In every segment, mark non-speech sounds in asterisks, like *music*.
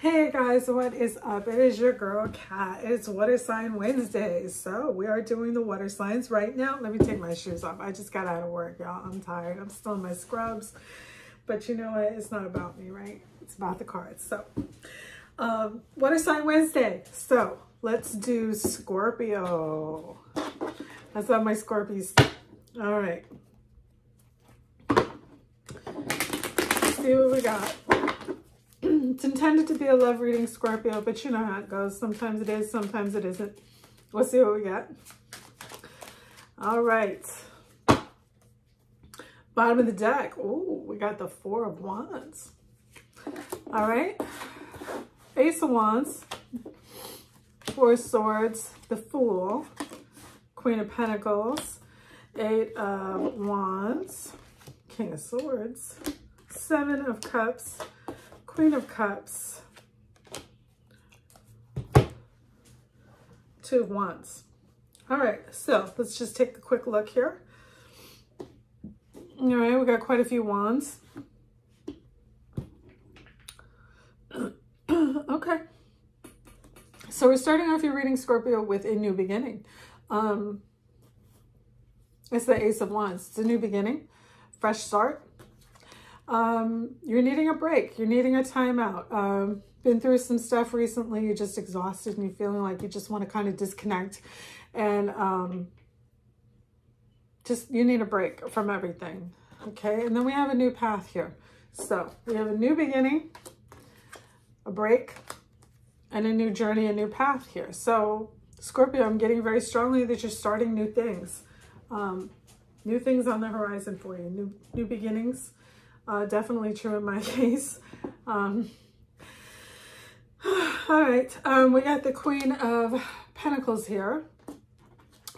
Hey guys, what is up? It is your girl Kat. It's Water Sign Wednesday. So we are doing the water signs right now. Let me take my shoes off. I just got out of work, y'all. I'm tired. I'm still in my scrubs. But you know what? It's not about me, right? It's about the cards. So um, water sign Wednesday. So let's do Scorpio. That's all my Scorpies. All right. Let's see what we got it's intended to be a love reading, Scorpio, but you know how it goes. Sometimes it is, sometimes it isn't. We'll see what we got. All right. Bottom of the deck. Oh, we got the Four of Wands. All right. Ace of Wands. Four of Swords. The Fool. Queen of Pentacles. Eight of Wands. King of Swords. Seven of Cups Queen of Cups. Two of Wands. All right, so let's just take a quick look here. All right, we got quite a few wands. *clears throat* okay. So we're starting off your reading, Scorpio, with a new beginning. Um, it's the Ace of Wands. It's a new beginning, fresh start um, you're needing a break. You're needing a timeout. Um, been through some stuff recently. You're just exhausted and you're feeling like you just want to kind of disconnect. And um, just, you need a break from everything. Okay. And then we have a new path here. So we have a new beginning, a break, and a new journey, a new path here. So Scorpio, I'm getting very strongly that you're starting new things. Um, new things on the horizon for you, new, new beginnings uh, definitely true in my *laughs* case. Um, *sighs* all right, um, we got the Queen of Pentacles here,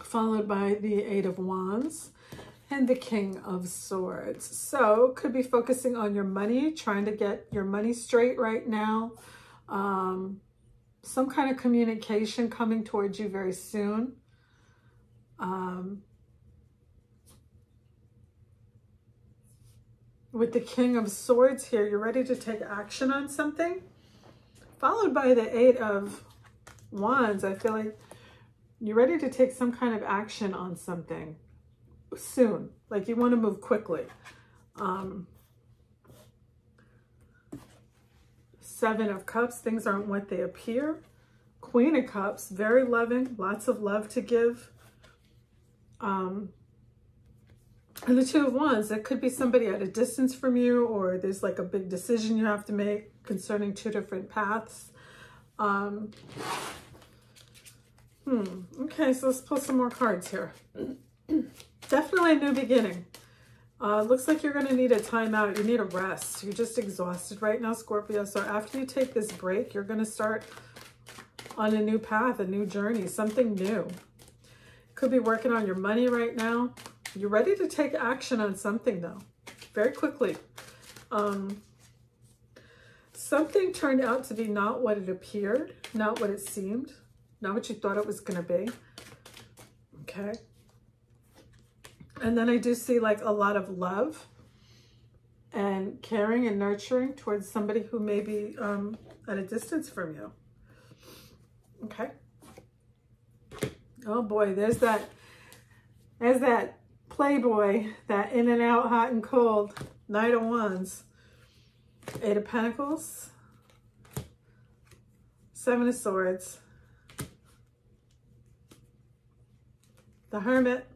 followed by the Eight of Wands and the King of Swords. So could be focusing on your money, trying to get your money straight right now. Um, some kind of communication coming towards you very soon. Um, with the King of Swords here, you're ready to take action on something. Followed by the Eight of Wands, I feel like you're ready to take some kind of action on something soon. Like you want to move quickly. Um, Seven of Cups, things aren't what they appear. Queen of Cups, very loving, lots of love to give. Um, and the Two of Wands, that could be somebody at a distance from you or there's like a big decision you have to make concerning two different paths. Um, hmm. Okay, so let's pull some more cards here. *clears throat* Definitely a new beginning. Uh, looks like you're going to need a timeout. You need a rest. You're just exhausted right now, Scorpio. So after you take this break, you're going to start on a new path, a new journey, something new. Could be working on your money right now. You're ready to take action on something though, very quickly. Um, something turned out to be not what it appeared, not what it seemed, not what you thought it was going to be. Okay. And then I do see like a lot of love and caring and nurturing towards somebody who may be um, at a distance from you. Okay. Oh boy, there's that, there's that Playboy, that in and out, hot and cold, Knight of Wands, Eight of Pentacles, Seven of Swords, the Hermit,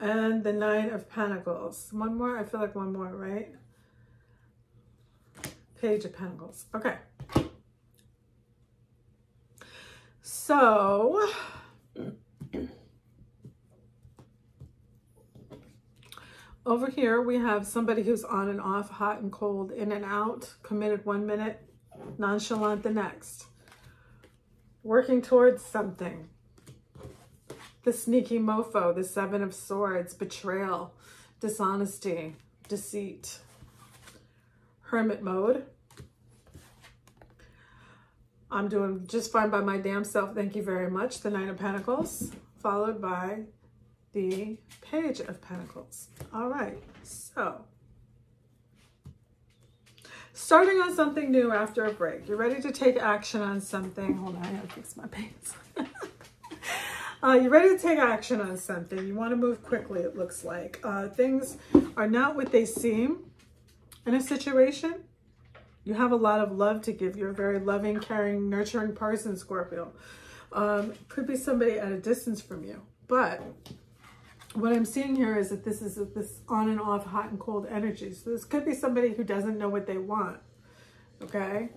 and the Nine of Pentacles. One more? I feel like one more, right? Page of Pentacles. Okay. So, Over here, we have somebody who's on and off, hot and cold, in and out, committed one minute, nonchalant the next. Working towards something. The sneaky mofo, the seven of swords, betrayal, dishonesty, deceit. Hermit mode. I'm doing just fine by my damn self. Thank you very much. The Nine of Pentacles, followed by the Page of Pentacles. All right, so starting on something new after a break. You're ready to take action on something. Hold on, I gotta fix my pants. *laughs* uh, you're ready to take action on something. You want to move quickly, it looks like. Uh, things are not what they seem in a situation. You have a lot of love to give. You're a very loving, caring, nurturing person, Scorpio. Um, could be somebody at a distance from you. But what I'm seeing here is that this is this on and off hot and cold energy. So this could be somebody who doesn't know what they want. Okay.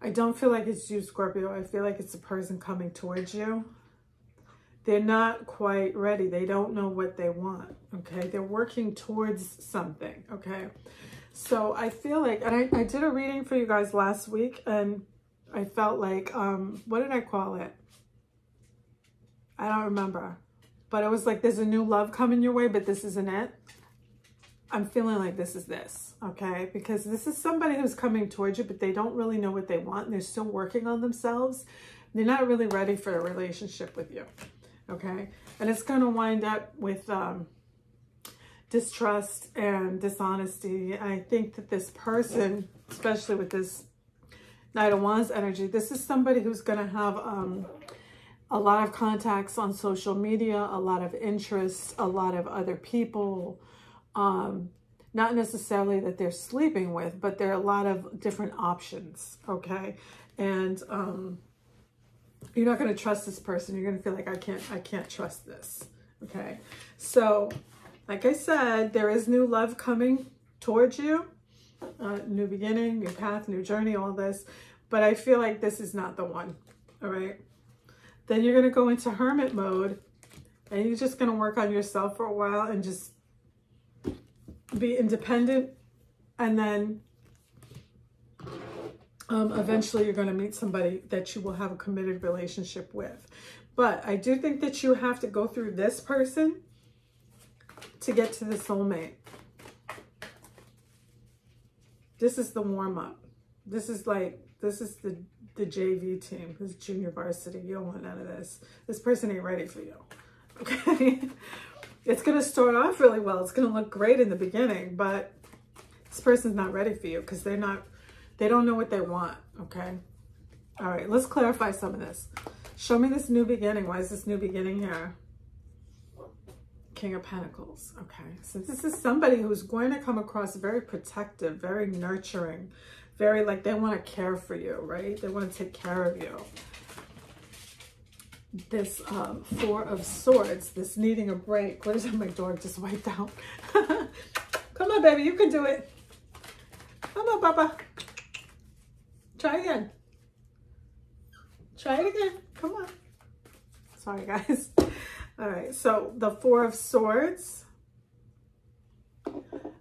I don't feel like it's you, Scorpio. I feel like it's a person coming towards you. They're not quite ready. They don't know what they want. Okay. They're working towards something. Okay. So I feel like, and I, I did a reading for you guys last week and I felt like, um, what did I call it? I don't remember. But it was like, there's a new love coming your way, but this isn't it. I'm feeling like this is this, okay? Because this is somebody who's coming towards you, but they don't really know what they want. And they're still working on themselves. They're not really ready for a relationship with you, okay? And it's going to wind up with um, distrust and dishonesty. I think that this person, especially with this Knight of Wands energy, this is somebody who's going to have... Um, a lot of contacts on social media, a lot of interests, a lot of other people. Um, not necessarily that they're sleeping with, but there are a lot of different options, okay? And um, you're not going to trust this person. You're going to feel like, I can't, I can't trust this, okay? So, like I said, there is new love coming towards you. Uh, new beginning, new path, new journey, all this. But I feel like this is not the one, all right? Then you're going to go into hermit mode and you're just going to work on yourself for a while and just be independent. And then um, eventually you're going to meet somebody that you will have a committed relationship with. But I do think that you have to go through this person to get to the soulmate. This is the warm up. This is like, this is the the JV team, who's junior varsity. You don't want none of this. This person ain't ready for you. *laughs* Okay. it's going to start off really well. It's going to look great in the beginning, but this person's not ready for you because they're not, they don't know what they want. Okay. All right. Let's clarify some of this. Show me this new beginning. Why is this new beginning here? King of Pentacles. Okay. So this is somebody who's going to come across very protective, very nurturing, very like they want to care for you, right? They want to take care of you. This um, Four of Swords, this needing a break. What is that? My dog just wiped out. *laughs* Come on, baby. You can do it. Come on, Papa. Try again. Try it again. Come on. Sorry, guys. *laughs* All right. So the Four of Swords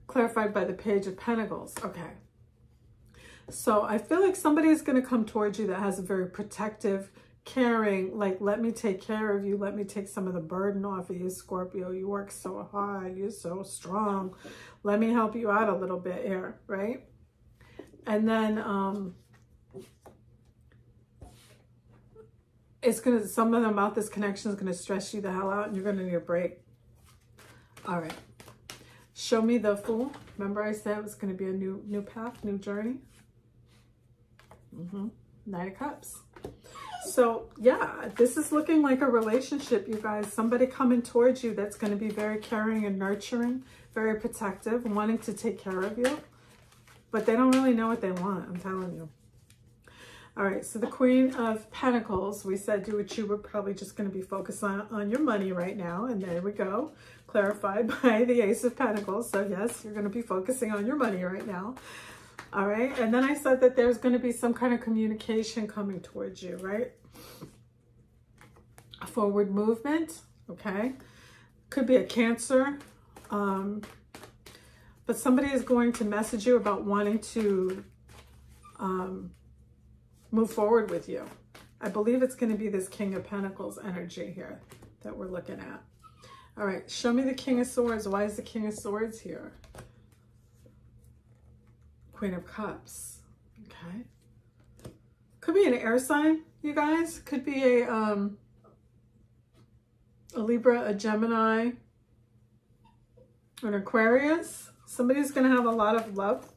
clarified by the Page of Pentacles. Okay. So I feel like somebody is going to come towards you that has a very protective, caring, like, let me take care of you. Let me take some of the burden off of you, Scorpio. You work so hard. You're so strong. Let me help you out a little bit here, right? And then um, it's going to, some of them about this connection is going to stress you the hell out and you're going to need a break. All right. Show me the Fool. Remember I said it was going to be a new new path, new journey. Mm -hmm. Of Cups. So yeah, this is looking like a relationship, you guys. Somebody coming towards you that's going to be very caring and nurturing, very protective, wanting to take care of you. But they don't really know what they want, I'm telling you. All right, so the Queen of Pentacles, we said do what you were probably just going to be focused on, on your money right now. And there we go, clarified *laughs* by the Ace of Pentacles. So yes, you're going to be focusing on your money right now. All right. And then I said that there's going to be some kind of communication coming towards you, right? A forward movement. Okay. Could be a cancer. Um, but somebody is going to message you about wanting to um, move forward with you. I believe it's going to be this King of Pentacles energy here that we're looking at. All right, show me the King of Swords. Why is the King of Swords here? Queen of Cups. Okay. Could be an air sign, you guys. Could be a, um, a Libra, a Gemini, an Aquarius. Somebody's going to have a lot of love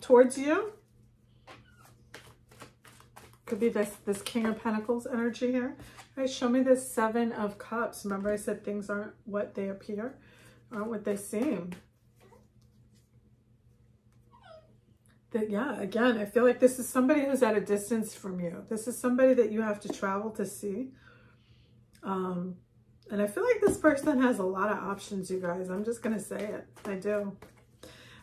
towards you. Could be this, this King of Pentacles energy here. All right, show me this Seven of Cups. Remember I said things aren't what they appear, aren't what they seem. That, yeah, again, I feel like this is somebody who's at a distance from you. This is somebody that you have to travel to see. Um, and I feel like this person has a lot of options, you guys. I'm just going to say it. I do.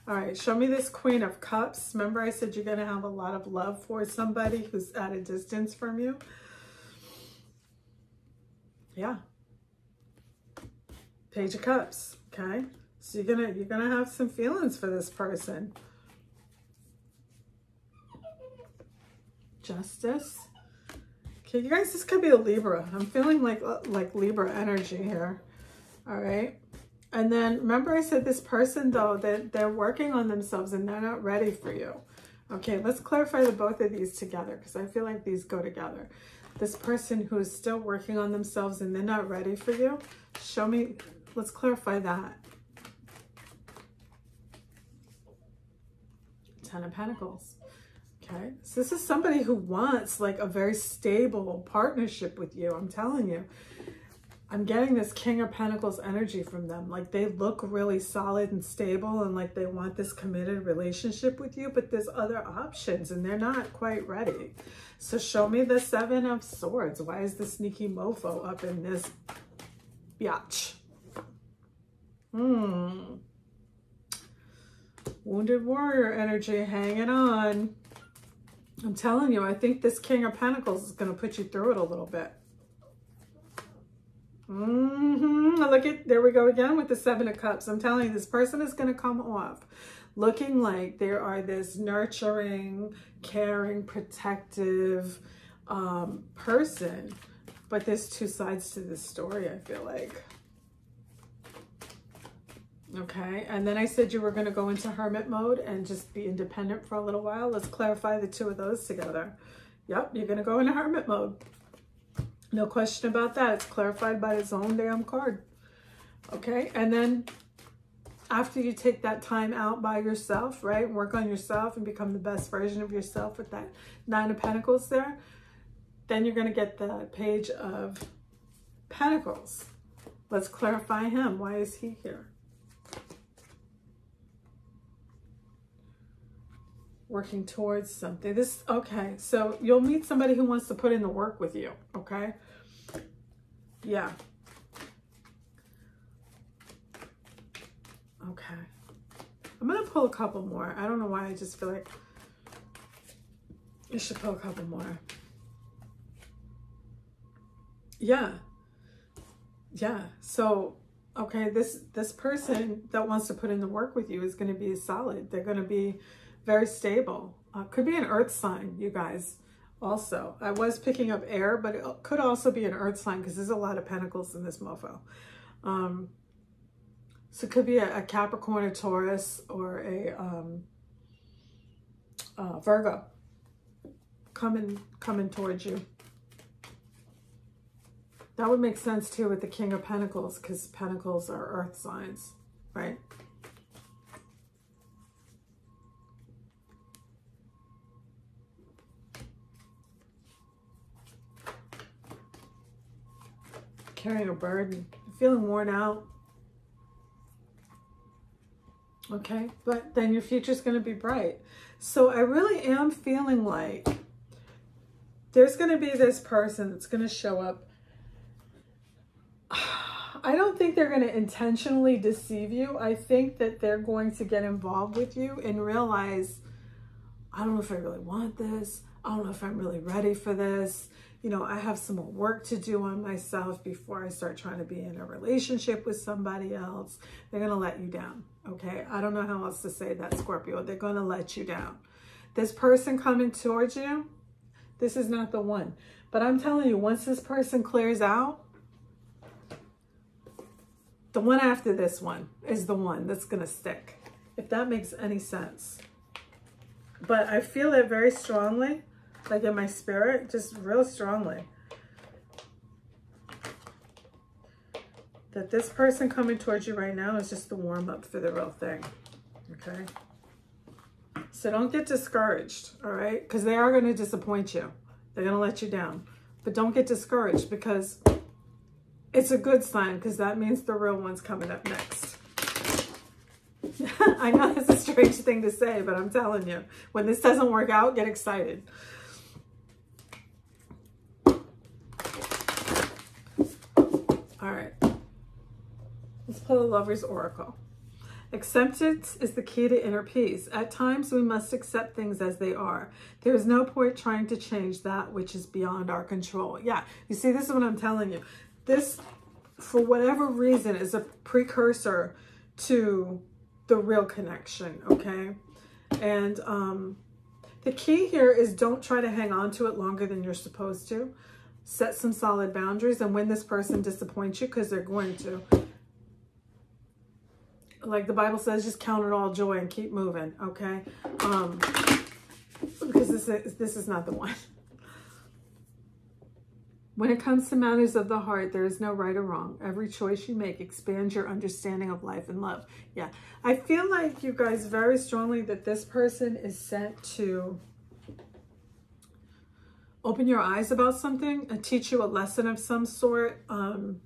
All right, show me this Queen of Cups. Remember I said you're going to have a lot of love for somebody who's at a distance from you? Yeah. Page of Cups, okay? So you're going to you're going to have some feelings for this person. Justice. Okay, you guys, this could be a Libra. I'm feeling like, uh, like Libra energy here. All right. And then remember I said this person though, that they're working on themselves and they're not ready for you. Okay, let's clarify the both of these together because I feel like these go together. This person who is still working on themselves and they're not ready for you, show me, let's clarify that. Ten of Pentacles. Okay, so this is somebody who wants like a very stable partnership with you. I'm telling you, I'm getting this King of Pentacles energy from them. Like they look really solid and stable and like they want this committed relationship with you, but there's other options and they're not quite ready. So show me the Seven of Swords. Why is the sneaky mofo up in this biatch? Hmm. Wounded warrior energy hanging on. I'm telling you, I think this King of Pentacles is going to put you through it a little bit. Mm-hmm. Look at, there we go again with the Seven of Cups. I'm telling you, this person is going to come off looking like they are this nurturing, caring, protective um, person. But there's two sides to this story, I feel like. Okay, and then I said you were going to go into hermit mode and just be independent for a little while. Let's clarify the two of those together. Yep, you're going to go into hermit mode. No question about that. It's clarified by its own damn card. Okay, and then after you take that time out by yourself, right, work on yourself and become the best version of yourself with that Nine of Pentacles there, then you're going to get the Page of Pentacles. Let's clarify him. Why is he here? Working towards something. This, okay, so you'll meet somebody who wants to put in the work with you, okay? Yeah. Okay. I'm going to pull a couple more. I don't know why. I just feel like I should pull a couple more. Yeah. Yeah. So, okay, this this person that wants to put in the work with you is going to be solid. They're going to be very stable. Uh, could be an earth sign, you guys, also. I was picking up air, but it could also be an earth sign because there's a lot of pentacles in this mofo. Um, so it could be a, a Capricorn, a Taurus, or a um, uh, Virgo coming coming towards you. That would make sense too with the King of Pentacles because Pentacles are earth signs, right? Carrying a burden, feeling worn out. Okay, but then your future is going to be bright. So I really am feeling like there's going to be this person that's going to show up. *sighs* I don't think they're going to intentionally deceive you. I think that they're going to get involved with you and realize, I don't know if I really want this. I don't know if I'm really ready for this you know, I have some work to do on myself before I start trying to be in a relationship with somebody else. They're going to let you down. Okay. I don't know how else to say that, Scorpio. They're going to let you down. This person coming towards you, this is not the one. But I'm telling you, once this person clears out, the one after this one is the one that's going to stick. If that makes any sense. But I feel it very strongly like in my spirit, just real strongly. That this person coming towards you right now is just the warm up for the real thing. Okay. So don't get discouraged, all right? Because they are going to disappoint you. They're going to let you down. But don't get discouraged because it's a good sign because that means the real one's coming up next. *laughs* I know that's a strange thing to say, but I'm telling you, when this doesn't work out, get excited. All right. Let's pull the Lover's Oracle. Acceptance is the key to inner peace. At times, we must accept things as they are. There is no point trying to change that which is beyond our control. Yeah, you see, this is what I'm telling you. This, for whatever reason, is a precursor to the real connection, okay? And um, the key here is don't try to hang on to it longer than you're supposed to. Set some solid boundaries. And when this person disappoints you, because they're going to, like the Bible says, just count it all joy and keep moving, okay? Um, because this is, this is not the one. When it comes to matters of the heart, there is no right or wrong. Every choice you make expands your understanding of life and love. Yeah, I feel like you guys very strongly that this person is sent to open your eyes about something and teach you a lesson of some sort. Um,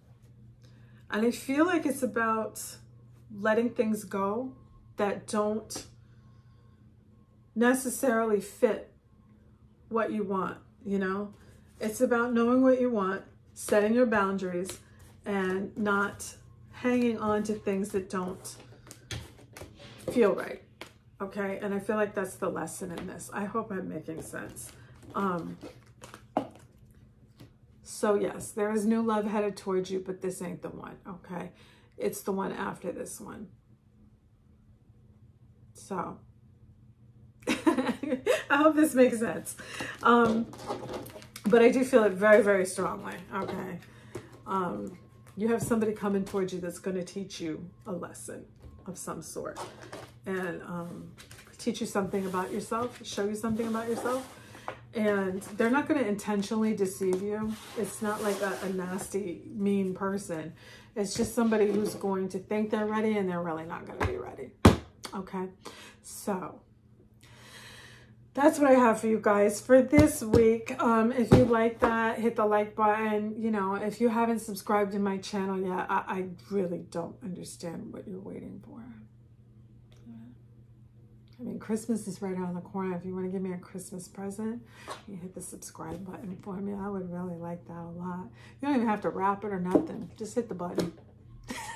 and I feel like it's about letting things go that don't necessarily fit what you want, you know? It's about knowing what you want, setting your boundaries, and not hanging on to things that don't feel right. Okay, and I feel like that's the lesson in this. I hope I'm making sense. Um, so yes, there is new love headed towards you, but this ain't the one, okay? It's the one after this one. So, *laughs* I hope this makes sense. Um, but I do feel it very, very strongly, okay? Um, you have somebody coming towards you that's going to teach you a lesson of some sort and um, teach you something about yourself, show you something about yourself. And they're not going to intentionally deceive you. It's not like a, a nasty, mean person. It's just somebody who's going to think they're ready and they're really not going to be ready. Okay, so that's what I have for you guys for this week. Um, if you like that, hit the like button. You know, if you haven't subscribed to my channel yet, I, I really don't understand what you're waiting for. I mean, Christmas is right around the corner. If you want to give me a Christmas present, you hit the subscribe button for me. I would really like that a lot. You don't even have to wrap it or nothing. Just hit the button. *laughs*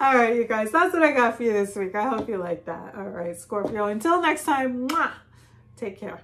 All right, you guys, that's what I got for you this week. I hope you like that. All right, Scorpio. Until next time, mwah, take care.